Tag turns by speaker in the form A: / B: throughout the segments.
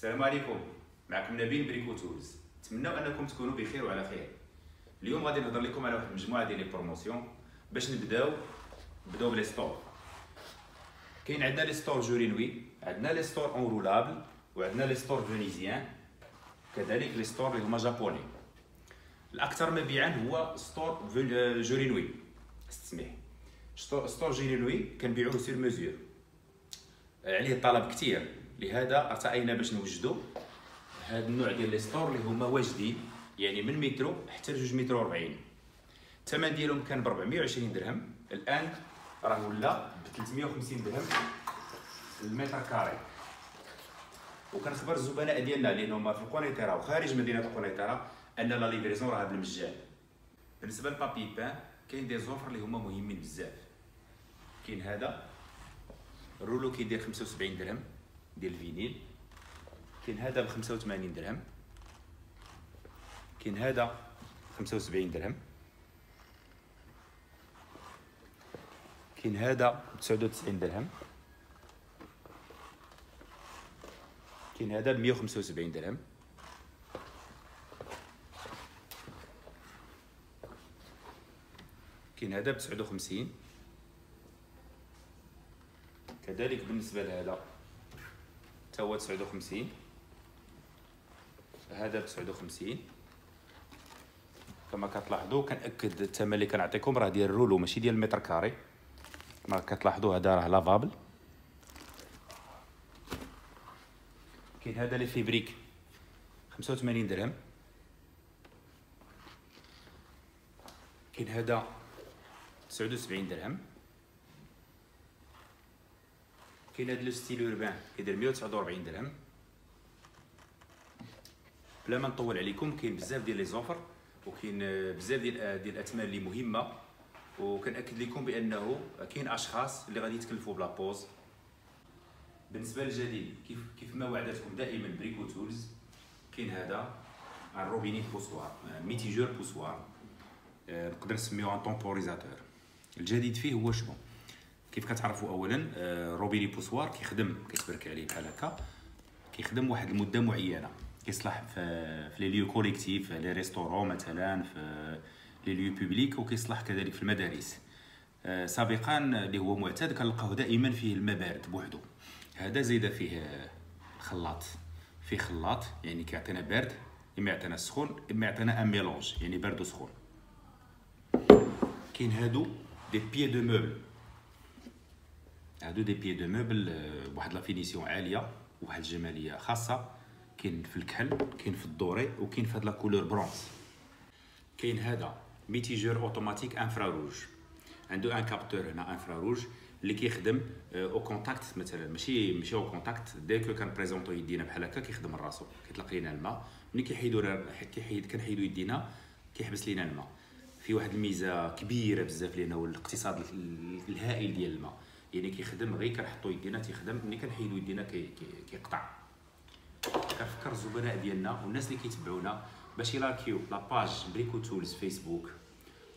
A: السلام عليكم. معكم نبيل Brico Tools نتمنى أنكم تكونوا بخير وعلى خير. اليوم غادي نهضر لكم على واحد المجموعه ديال les promotions باش نبداو نبداو ب les stores. كاين عندنا les stores jour et nuit عندنا les stores enroulables وعندنا les stores vénitiens. كذلك les stores اللي هما japonais. الأكثر مبيعا هو store فيل- jour et nuit. استسمح store jour et nuit كنبيعوه sur mesure عليه طلب كثير لهذا ارتئينا باش نوجدوا هذا النوع ديال les stores اللي هما واجدين يعني من مترو حتى ل 2 متر 40 الثمن ديالهم كان ب 420 درهم الآن راه ولا ب 350 درهم المتر carré. وكنخبر الزبناء ديالنا اللي هما في القنيطرة وخارج مدينة القنيطرة أن la livraison راه بالمجان. بالنسبة لل papier peint كاين des offres اللي هما مهمين بزاف. كاين هذا ال rouleau كيدير 75 درهم. ديال ال vinyle. كاين هذا ب 85 درهم. كاين هذا 75 درهم. كاين هذا ب 99 درهم. كاين هذا ب 175 درهم. كاين هذا ب 59 كذلك بالنسبة لهذا تا هو 59 هذا ب 59 كما كتلاحظوا كنأكد الثمن اللي كنعطيكم راه ديال ال rouleau ماشي ديال المتر carré. كما كتلاحظوا هذا راه lavable. كاين هذا l'effet brique 85 درهم. كاين هذا 79 درهم. كاين هذا le style urbain كيدير 149 درهم. بلا ما نطول عليكم كاين بزاف ديال les offres وكاين آه، بزاف ديال آه، ديال الاثمان اللي مهمة. وكنأكد لكم بأنه كاين أشخاص اللي غادي يتكلفوا ب la pose. بالنسبة للجديد كيف كيف ما وعدتكم دائما Brico Tools. كاين هذا ال robinet poussoir mitigeur poussoir. آه، نقدر نسميوه un temporisateur الجديد فيه هو شنو؟ كيف كتعرفوا اولا؟ آه، robinet poussoir كيخدم كيتبرك عليه بحال هكا. كيخدم واحد المدة معينة. كيصلح في في les lieux collectifs les restaurants مثلا في les lieux publics وكيصلح كذلك في المدارس. آه، سابقا اللي هو معتاد كنلقاوه دائما فيه الماء بارد بوحدو. هذا زيد فيه الخلاط فيه خلاط يعني كيعطينا بارد إما يعطينا سخون إما يعطينا un mélange يعني بارد وسخون. كاين هادو des pieds de meuble هادو des pieds de meuble آه، بواحد la finition عالية وواحد الجمالية خاصة. كاين في الكحل كاين في ال doré وكاين في هاد la couleur bronze كاين هذا mitigeur automatique infrarouge عنده un capteur هنا infrarouge اللي كيخدم au contact مثلا. ماشي ماشي au contact dès que كان présent و يدينا بحال هكا كيخدم راسو. كيطلق لينا الماء. ملي كيحيدو كيحيد كنحيدو يدينا كيحبس لينا الماء. في واحد الميزة كبيرة بزاف لينا هو الاقتصاد الهائل ديال الماء. يعني كيخدم غير كنحطو يدينا تيخدم ملي كنحيدو يدينا كي- كي- كيقطع. كنفكر الزبناء ديالنا والناس اللي كيتبعونا باش ي like يو la page Brico Tools Facebook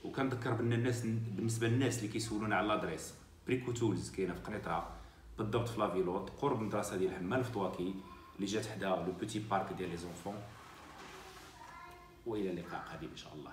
A: وكنذكر بأن الناس بالنسبة للناس اللي كيسولونا على l'adresse Brico Tools كاينة في قنيطره بالضبط في la Ville Haute قرب المدرسة ديال حمان الفطواكي اللي جات حدا le petit parc ديال les enfants. وإلى اللقاء قريب إن شاء الله.